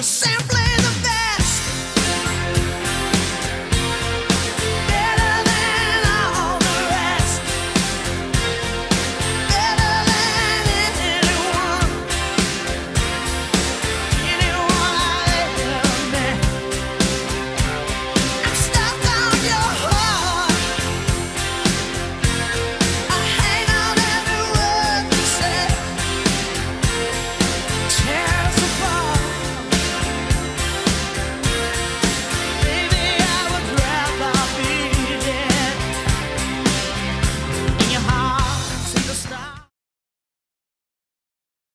yourself.